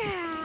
Yeah.